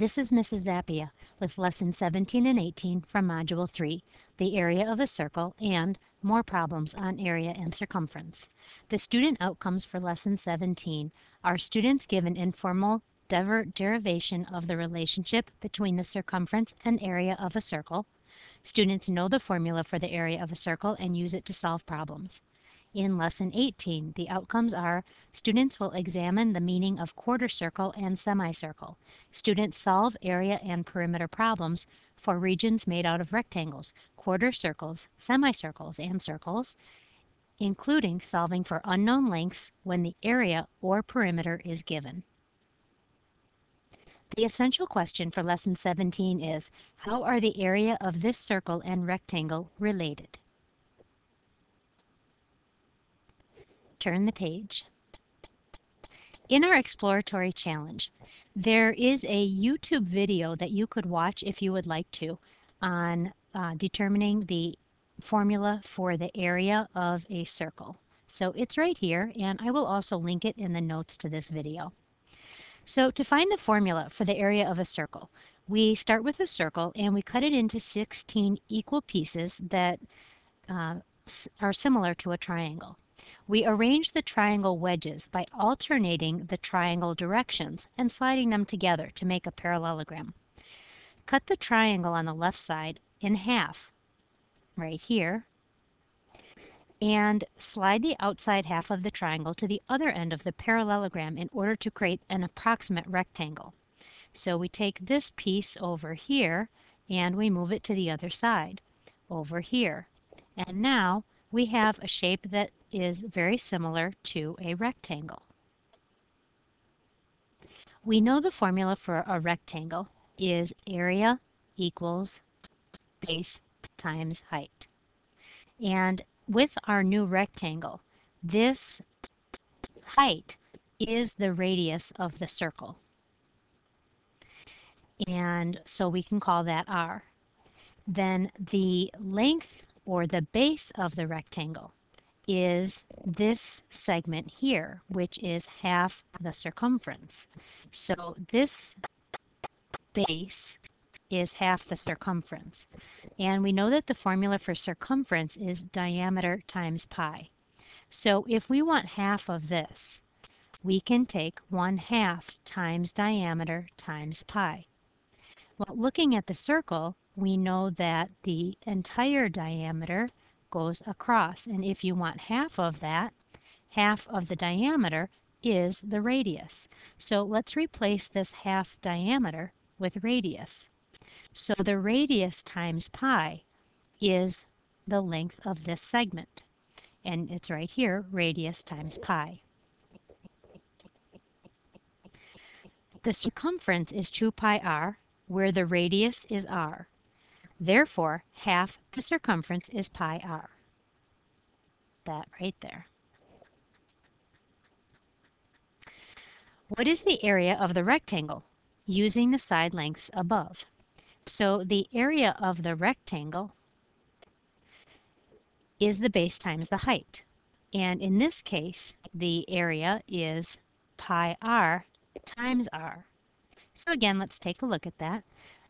This is Mrs. Zappia with Lesson 17 and 18 from Module 3, the area of a circle and more problems on area and circumference. The student outcomes for Lesson 17 are students give an informal derivation of the relationship between the circumference and area of a circle. Students know the formula for the area of a circle and use it to solve problems. In Lesson 18, the outcomes are students will examine the meaning of quarter circle and semicircle. Students solve area and perimeter problems for regions made out of rectangles, quarter circles, semicircles, and circles, including solving for unknown lengths when the area or perimeter is given. The essential question for Lesson 17 is, how are the area of this circle and rectangle related? Turn the page. In our exploratory challenge, there is a YouTube video that you could watch if you would like to on uh, determining the formula for the area of a circle. So it's right here, and I will also link it in the notes to this video. So to find the formula for the area of a circle, we start with a circle and we cut it into 16 equal pieces that uh, are similar to a triangle. We arrange the triangle wedges by alternating the triangle directions and sliding them together to make a parallelogram. Cut the triangle on the left side in half, right here, and slide the outside half of the triangle to the other end of the parallelogram in order to create an approximate rectangle. So we take this piece over here and we move it to the other side, over here. And now we have a shape that is very similar to a rectangle. We know the formula for a rectangle is area equals base times height. And with our new rectangle, this height is the radius of the circle. And so we can call that r. Then the length or the base of the rectangle is this segment here, which is half the circumference. So this base is half the circumference. And we know that the formula for circumference is diameter times pi. So if we want half of this, we can take 1 half times diameter times pi. Well, looking at the circle, we know that the entire diameter goes across. And if you want half of that, half of the diameter is the radius. So let's replace this half diameter with radius. So the radius times pi is the length of this segment. And it's right here, radius times pi. The circumference is 2 pi r, where the radius is r. Therefore, half the circumference is pi r. That right there. What is the area of the rectangle? Using the side lengths above. So the area of the rectangle is the base times the height. And in this case, the area is pi r times r. So again, let's take a look at that.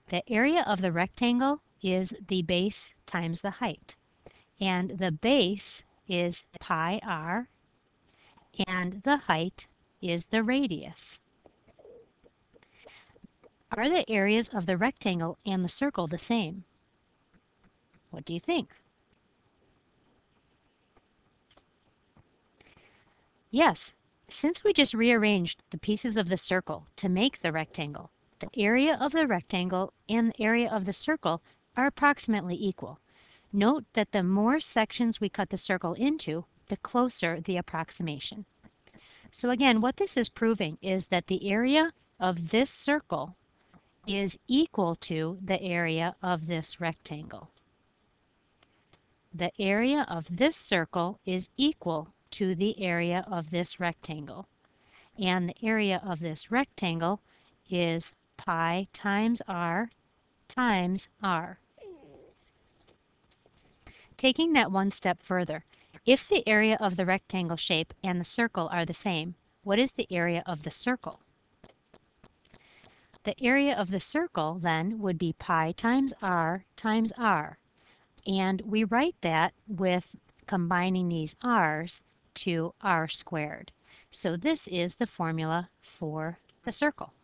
The area of the rectangle is the base times the height. And the base is pi r, and the height is the radius. Are the areas of the rectangle and the circle the same? What do you think? Yes, since we just rearranged the pieces of the circle to make the rectangle, the area of the rectangle and the area of the circle are approximately equal. Note that the more sections we cut the circle into, the closer the approximation. So again, what this is proving is that the area of this circle is equal to the area of this rectangle. The area of this circle is equal to the area of this rectangle. And the area of this rectangle is pi times r times r. Taking that one step further, if the area of the rectangle shape and the circle are the same, what is the area of the circle? The area of the circle then would be pi times r times r. And we write that with combining these r's to r squared. So this is the formula for the circle.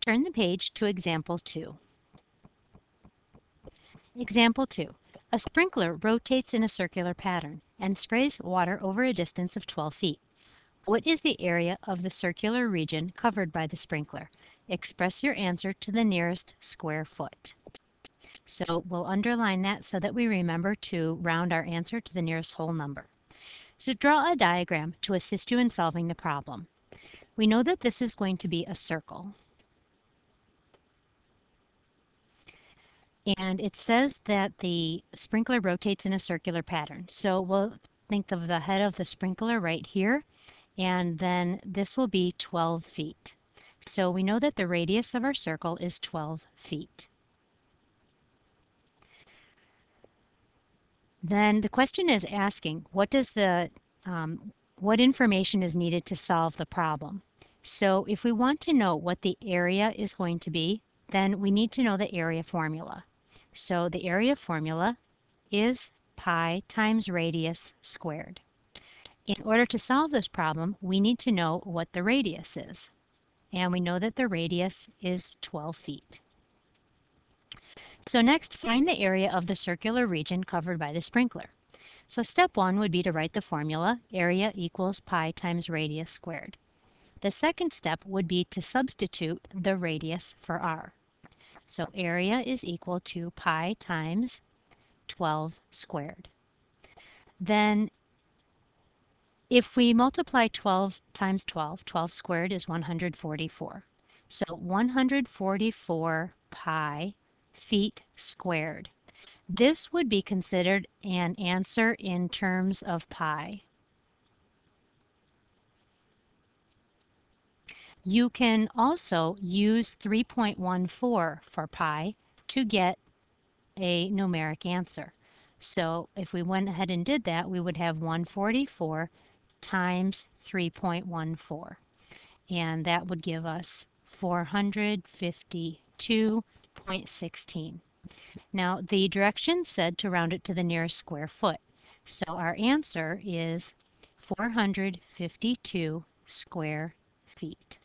Turn the page to example 2. Example 2. A sprinkler rotates in a circular pattern and sprays water over a distance of 12 feet. What is the area of the circular region covered by the sprinkler? Express your answer to the nearest square foot. So we'll underline that so that we remember to round our answer to the nearest whole number. So draw a diagram to assist you in solving the problem. We know that this is going to be a circle. And it says that the sprinkler rotates in a circular pattern. So we'll think of the head of the sprinkler right here, and then this will be 12 feet. So we know that the radius of our circle is 12 feet. Then the question is asking, what does the, um, what information is needed to solve the problem? So if we want to know what the area is going to be, then we need to know the area formula. So the area formula is pi times radius squared. In order to solve this problem, we need to know what the radius is. And we know that the radius is 12 feet. So next, find the area of the circular region covered by the sprinkler. So step one would be to write the formula, area equals pi times radius squared. The second step would be to substitute the radius for r. So area is equal to pi times 12 squared. Then if we multiply 12 times 12, 12 squared is 144. So 144 pi feet squared. This would be considered an answer in terms of pi. You can also use 3.14 for pi to get a numeric answer. So if we went ahead and did that, we would have 144 times 3.14. And that would give us 452.16. Now the direction said to round it to the nearest square foot. So our answer is 452 square feet.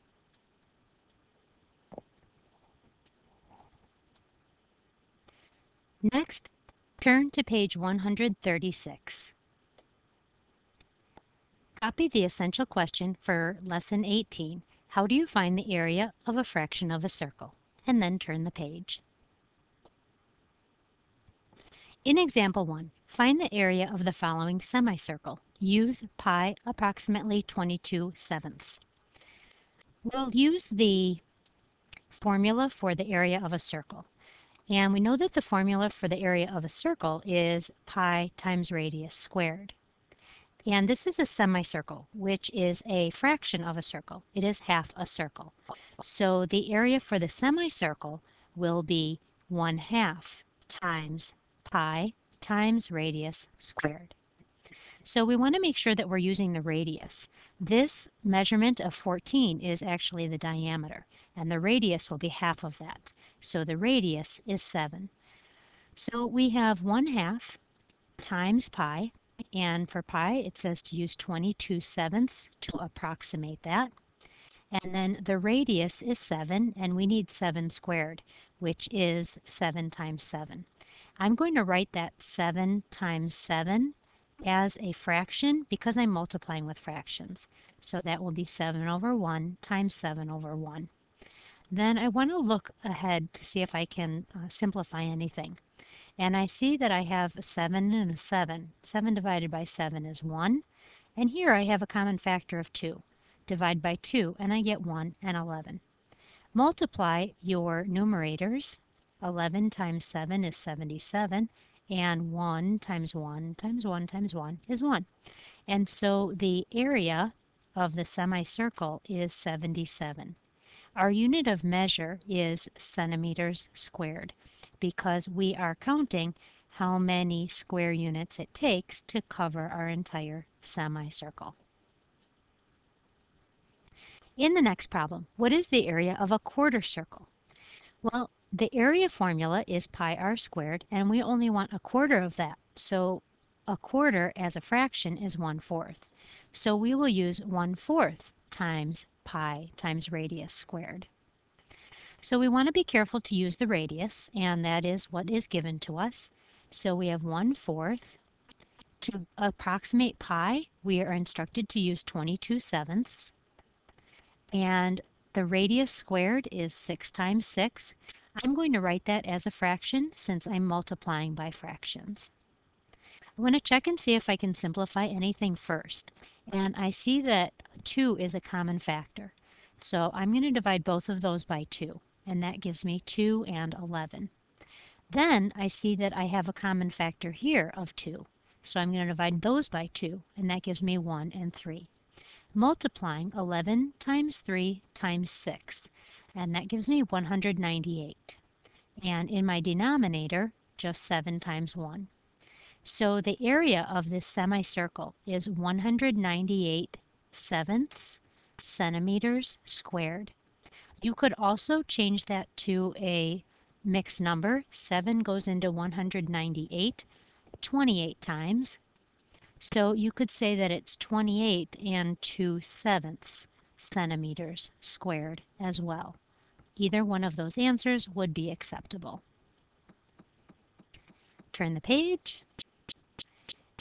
Next, turn to page 136. Copy the essential question for lesson 18, how do you find the area of a fraction of a circle? And then turn the page. In example 1, find the area of the following semicircle. Use pi approximately 22 sevenths. We'll use the formula for the area of a circle. And we know that the formula for the area of a circle is pi times radius squared. And this is a semicircle, which is a fraction of a circle. It is half a circle. So the area for the semicircle will be 1 half times pi times radius squared. So we want to make sure that we're using the radius. This measurement of 14 is actually the diameter, and the radius will be half of that. So the radius is 7. So we have 1 half times pi, and for pi it says to use 22 sevenths to approximate that. And then the radius is 7, and we need 7 squared, which is 7 times 7. I'm going to write that 7 times 7 as a fraction because I'm multiplying with fractions. So that will be 7 over 1 times 7 over 1. Then I want to look ahead to see if I can uh, simplify anything. And I see that I have a 7 and a 7. 7 divided by 7 is 1. And here I have a common factor of 2. Divide by 2 and I get 1 and 11. Multiply your numerators. 11 times 7 is 77 and 1 times 1 times 1 times 1 is 1. And so the area of the semicircle is 77. Our unit of measure is centimeters squared because we are counting how many square units it takes to cover our entire semicircle. In the next problem, what is the area of a quarter circle? Well, the area formula is pi r squared, and we only want a quarter of that. So a quarter as a fraction is 1 fourth. So we will use 1 fourth times pi times radius squared. So we want to be careful to use the radius, and that is what is given to us. So we have 1 fourth. To approximate pi, we are instructed to use 22 sevenths. And the radius squared is 6 times 6. I'm going to write that as a fraction since I'm multiplying by fractions. I want to check and see if I can simplify anything first. And I see that 2 is a common factor. So I'm going to divide both of those by 2, and that gives me 2 and 11. Then I see that I have a common factor here of 2. So I'm going to divide those by 2, and that gives me 1 and 3. Multiplying 11 times 3 times 6, and that gives me 198. And in my denominator, just 7 times 1. So the area of this semicircle is 198 sevenths centimeters squared. You could also change that to a mixed number. 7 goes into 198 28 times. So you could say that it's 28 and 2 sevenths centimeters squared as well. Either one of those answers would be acceptable. Turn the page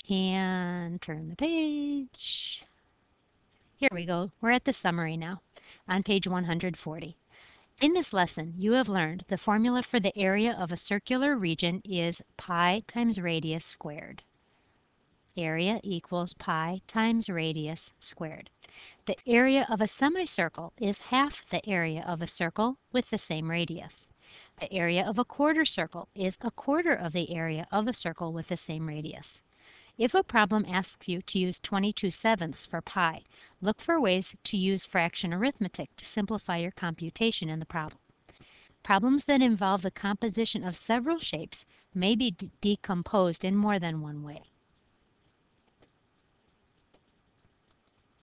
and turn the page. Here we go. We're at the summary now on page 140. In this lesson, you have learned the formula for the area of a circular region is pi times radius squared. Area equals pi times radius squared. The area of a semicircle is half the area of a circle with the same radius. The area of a quarter circle is a quarter of the area of a circle with the same radius. If a problem asks you to use 22 sevenths for pi, look for ways to use fraction arithmetic to simplify your computation in the problem. Problems that involve the composition of several shapes may be decomposed in more than one way.